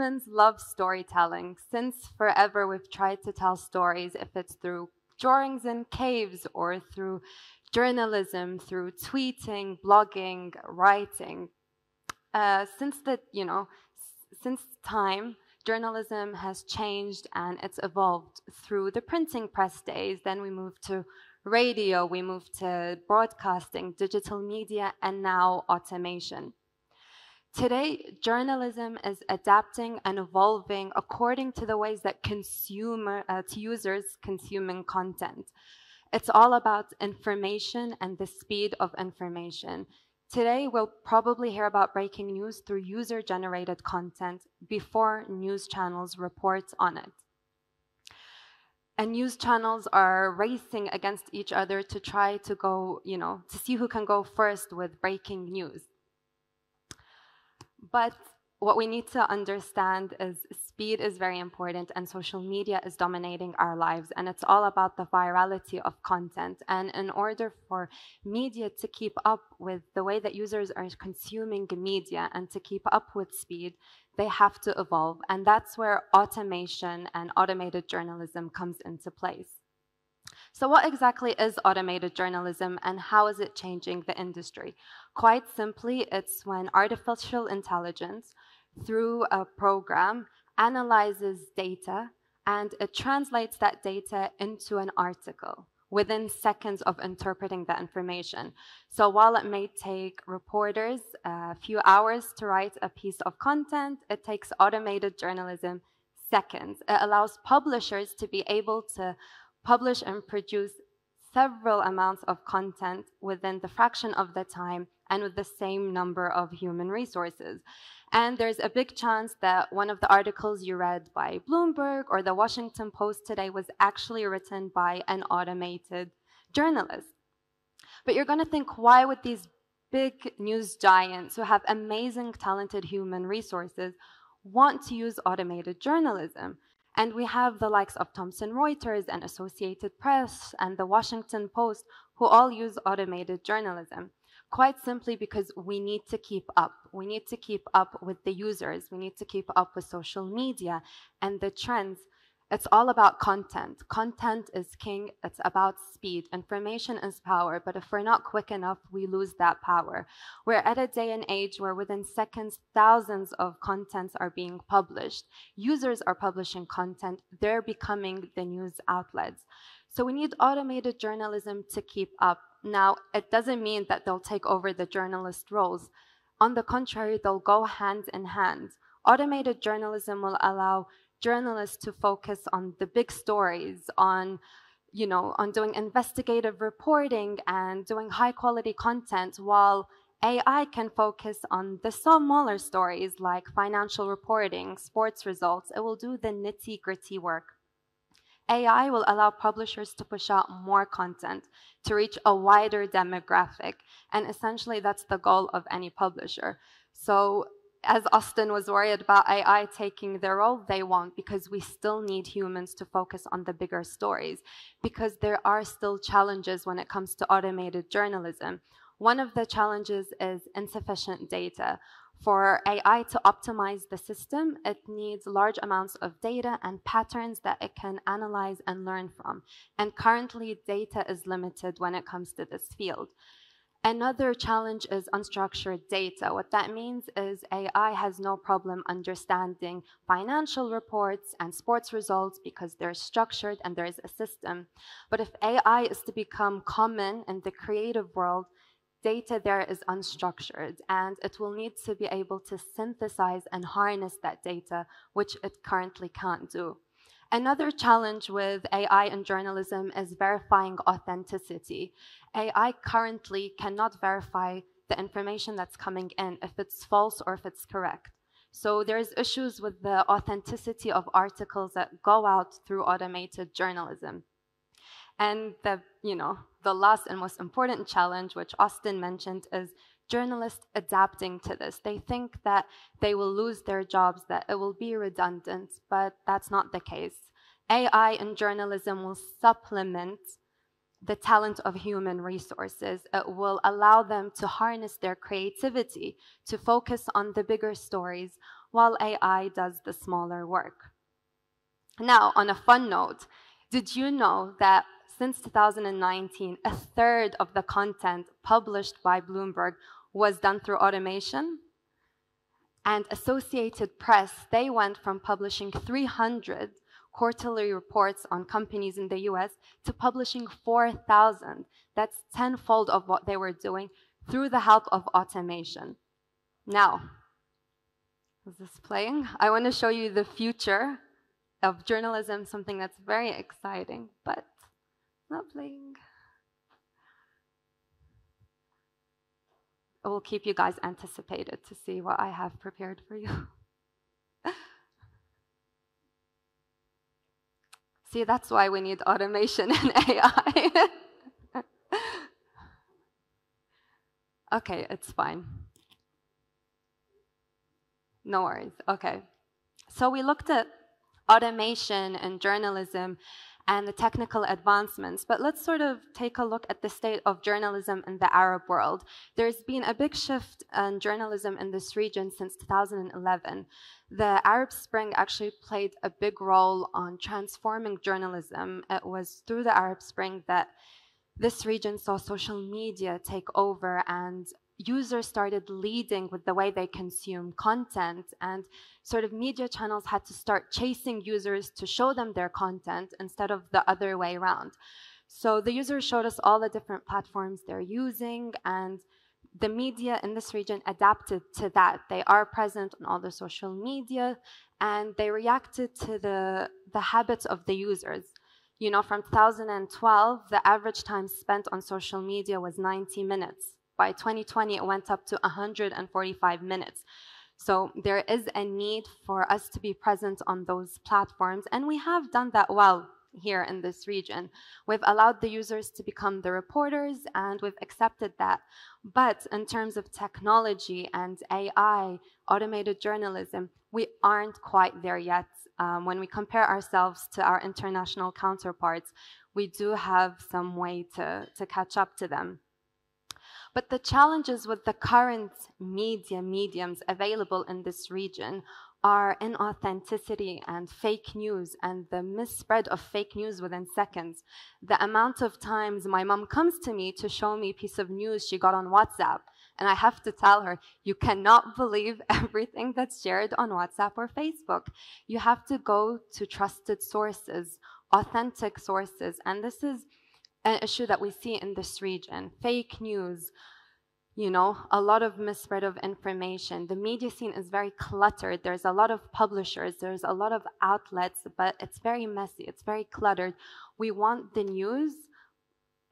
humans love storytelling. Since forever, we've tried to tell stories, if it's through drawings in caves or through journalism, through tweeting, blogging, writing. Uh, since the, you know, since time, journalism has changed and it's evolved through the printing press days. Then we moved to radio, we moved to broadcasting, digital media, and now automation. Today, journalism is adapting and evolving according to the ways that consumer uh, users consuming content. It's all about information and the speed of information. Today, we'll probably hear about breaking news through user generated content before news channels report on it. And news channels are racing against each other to try to go, you know, to see who can go first with breaking news. But what we need to understand is speed is very important and social media is dominating our lives. And it's all about the virality of content. And in order for media to keep up with the way that users are consuming media and to keep up with speed they have to evolve. And that's where automation and automated journalism comes into place. So what exactly is automated journalism and how is it changing the industry? Quite simply, it's when artificial intelligence through a program analyzes data and it translates that data into an article within seconds of interpreting the information. So while it may take reporters uh, a few hours to write a piece of content, it takes automated journalism seconds. It allows publishers to be able to publish and produce several amounts of content within the fraction of the time and with the same number of human resources. And there's a big chance that one of the articles you read by Bloomberg or the Washington Post today was actually written by an automated journalist. But you're going to think, why would these big news giants who have amazing, talented human resources want to use automated journalism? And we have the likes of Thomson Reuters and Associated Press and the Washington Post who all use automated journalism quite simply because we need to keep up. We need to keep up with the users. We need to keep up with social media and the trends. It's all about content. Content is king. It's about speed. Information is power. But if we're not quick enough, we lose that power. We're at a day and age where within seconds, thousands of contents are being published. Users are publishing content. They're becoming the news outlets. So we need automated journalism to keep up. Now, it doesn't mean that they'll take over the journalist roles. On the contrary, they'll go hand in hand. Automated journalism will allow journalists to focus on the big stories, on you know, on doing investigative reporting and doing high quality content while AI can focus on the smaller stories like financial reporting, sports results. It will do the nitty gritty work. AI will allow publishers to push out more content to reach a wider demographic. And essentially, that's the goal of any publisher. So, as Austin was worried about AI taking their role, they won't because we still need humans to focus on the bigger stories because there are still challenges when it comes to automated journalism. One of the challenges is insufficient data. For AI to optimize the system, it needs large amounts of data and patterns that it can analyze and learn from. And currently, data is limited when it comes to this field. Another challenge is unstructured data. What that means is AI has no problem understanding financial reports and sports results because they're structured and there is a system. But if AI is to become common in the creative world, data there is unstructured and it will need to be able to synthesize and harness that data, which it currently can't do. Another challenge with AI in journalism is verifying authenticity. AI currently cannot verify the information that's coming in if it's false or if it's correct. So there's issues with the authenticity of articles that go out through automated journalism. And the, you know, the last and most important challenge, which Austin mentioned, is journalists adapting to this. They think that they will lose their jobs, that it will be redundant, but that's not the case. AI in journalism will supplement the talent of human resources. It will allow them to harness their creativity, to focus on the bigger stories, while AI does the smaller work. Now, on a fun note, did you know that since 2019, a third of the content published by Bloomberg was done through automation? And Associated Press, they went from publishing 300 quarterly reports on companies in the US to publishing 4,000. That's tenfold of what they were doing through the help of automation. Now, is this playing? I want to show you the future of journalism, something that's very exciting, but not playing. I will keep you guys anticipated to see what I have prepared for you. see, that's why we need automation and AI. okay, it's fine. No worries. Okay. So we looked at automation and journalism and the technical advancements. But let's sort of take a look at the state of journalism in the Arab world. There's been a big shift in journalism in this region since 2011. The Arab Spring actually played a big role on transforming journalism. It was through the Arab Spring that this region saw social media take over and users started leading with the way they consume content and sort of media channels had to start chasing users to show them their content instead of the other way around. So the users showed us all the different platforms they're using and the media in this region adapted to that. They are present on all the social media and they reacted to the, the habits of the users. You know, from 2012, the average time spent on social media was 90 minutes. By 2020, it went up to 145 minutes. So there is a need for us to be present on those platforms, and we have done that well here in this region. We've allowed the users to become the reporters, and we've accepted that. But in terms of technology and AI, automated journalism, we aren't quite there yet. Um, when we compare ourselves to our international counterparts, we do have some way to, to catch up to them. But the challenges with the current media mediums available in this region are inauthenticity and fake news and the misspread of fake news within seconds. The amount of times my mom comes to me to show me a piece of news she got on WhatsApp, and I have to tell her, you cannot believe everything that's shared on WhatsApp or Facebook. You have to go to trusted sources, authentic sources, and this is an issue that we see in this region. Fake news you know a lot of misspread of information. The media scene is very cluttered. There's a lot of publishers. There's a lot of outlets but it's very messy. It's very cluttered. We want the news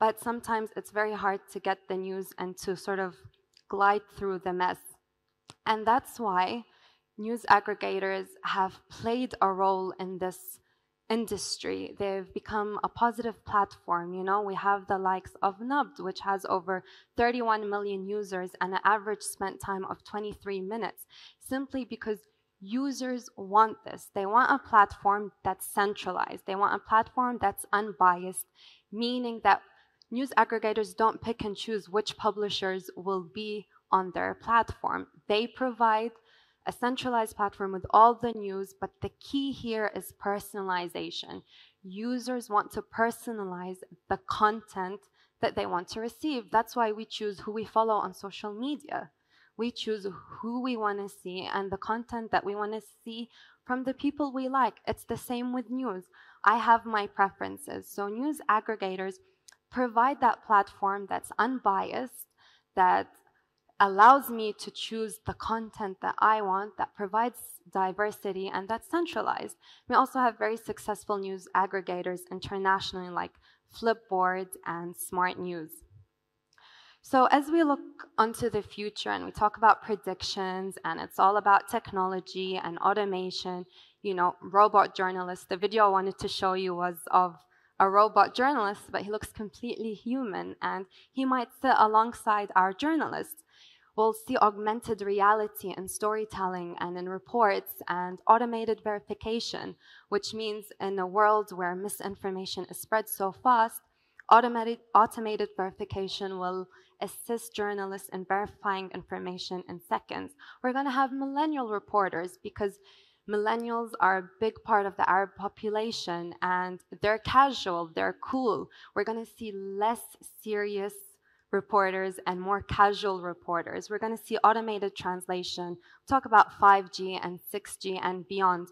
but sometimes it's very hard to get the news and to sort of glide through the mess. And that's why news aggregators have played a role in this industry. They've become a positive platform. You know, we have the likes of Nabd, which has over 31 million users and an average spent time of 23 minutes, simply because users want this. They want a platform that's centralized. They want a platform that's unbiased, meaning that news aggregators don't pick and choose which publishers will be on their platform. They provide a centralized platform with all the news, but the key here is personalization. Users want to personalize the content that they want to receive. That's why we choose who we follow on social media. We choose who we want to see and the content that we want to see from the people we like. It's the same with news. I have my preferences. So, news aggregators provide that platform that's unbiased, that allows me to choose the content that I want that provides diversity and that's centralized. We also have very successful news aggregators internationally like Flipboard and Smart News. So as we look onto the future and we talk about predictions and it's all about technology and automation, you know, robot journalists, the video I wanted to show you was of a robot journalist, but he looks completely human and he might sit alongside our journalists we'll see augmented reality in storytelling and in reports and automated verification, which means in a world where misinformation is spread so fast, Automated, automated verification will assist journalists in verifying information in seconds. We're going to have millennial reporters because millennials are a big part of the Arab population and they're casual, they're cool. We're going to see less serious reporters and more casual reporters. We're going to see automated translation, talk about 5G and 6G and beyond.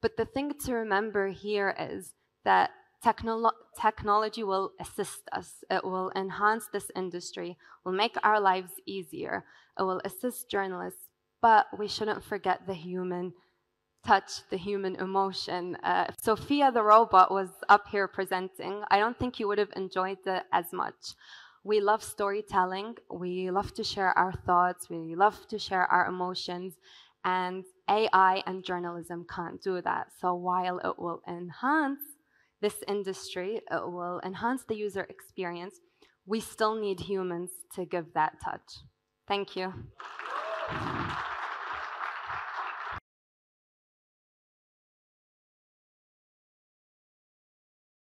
But the thing to remember here is that technolo technology will assist us. It will enhance this industry, will make our lives easier. It will assist journalists, but we shouldn't forget the human touch, the human emotion. Uh, if Sophia the robot was up here presenting, I don't think you would have enjoyed it as much. We love storytelling. We love to share our thoughts. We love to share our emotions. And AI and journalism can't do that. So while it will enhance this industry, it will enhance the user experience, we still need humans to give that touch. Thank you.